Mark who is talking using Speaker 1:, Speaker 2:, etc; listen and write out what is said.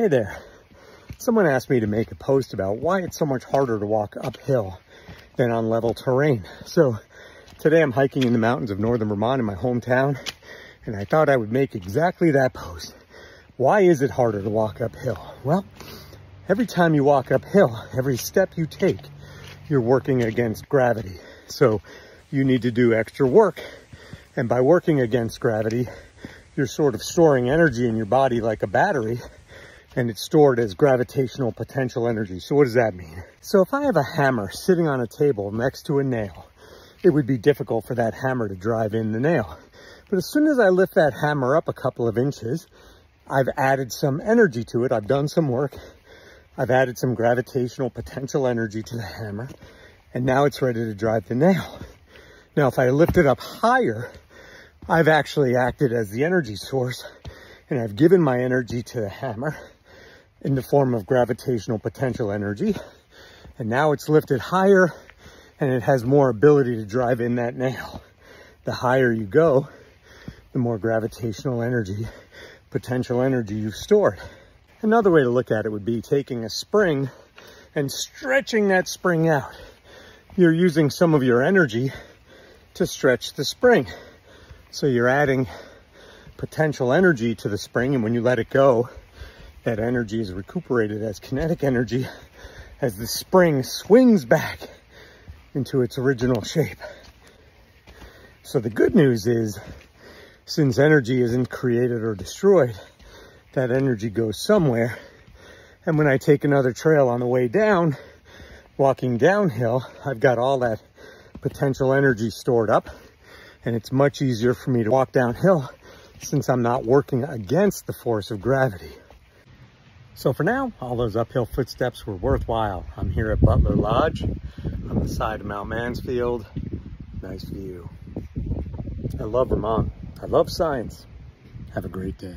Speaker 1: Hey there. Someone asked me to make a post about why it's so much harder to walk uphill than on level terrain. So today I'm hiking in the mountains of northern Vermont in my hometown, and I thought I would make exactly that post. Why is it harder to walk uphill? Well, every time you walk uphill, every step you take, you're working against gravity. So you need to do extra work. And by working against gravity, you're sort of storing energy in your body like a battery and it's stored as gravitational potential energy. So what does that mean? So if I have a hammer sitting on a table next to a nail, it would be difficult for that hammer to drive in the nail. But as soon as I lift that hammer up a couple of inches, I've added some energy to it. I've done some work. I've added some gravitational potential energy to the hammer, and now it's ready to drive the nail. Now, if I lift it up higher, I've actually acted as the energy source, and I've given my energy to the hammer, in the form of gravitational potential energy. And now it's lifted higher and it has more ability to drive in that nail. The higher you go, the more gravitational energy, potential energy you've stored. Another way to look at it would be taking a spring and stretching that spring out. You're using some of your energy to stretch the spring. So you're adding potential energy to the spring and when you let it go, that energy is recuperated as kinetic energy as the spring swings back into its original shape. So the good news is, since energy isn't created or destroyed, that energy goes somewhere. And when I take another trail on the way down, walking downhill, I've got all that potential energy stored up and it's much easier for me to walk downhill since I'm not working against the force of gravity. So for now, all those uphill footsteps were worthwhile. I'm here at Butler Lodge on the side of Mount Mansfield. Nice view. I love Vermont. I love science. Have a great day.